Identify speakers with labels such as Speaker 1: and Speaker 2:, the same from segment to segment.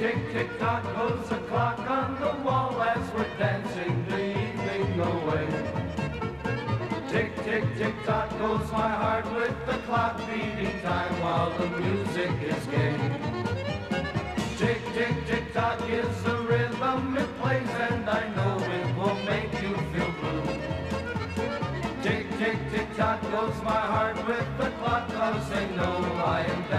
Speaker 1: tick tick, tock goes the clock on the wall as we're dancing the evening away. Tick tick tick tock goes my heart with the clock beating time while the music is gay. Tick tick tick tock is the rhythm it plays and I know it will make you feel blue. Tick tick tick tock goes my heart with the clock cause they know I am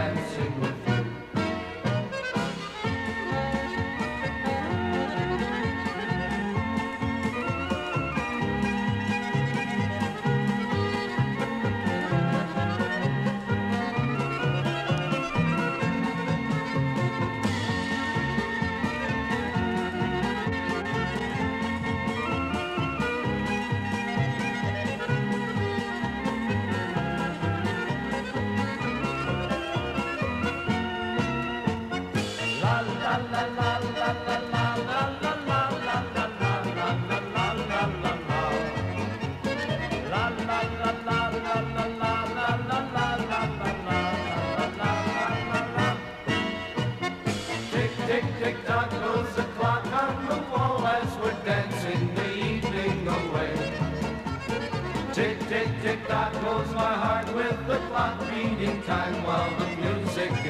Speaker 1: tick, tick, tock goes my heart with the clock beating time while the music.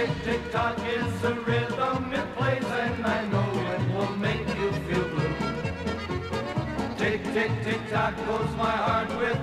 Speaker 1: Tick, tick, tock is the rhythm it plays and I know it will make you feel blue. Tick, tick, tick, tock goes my heart with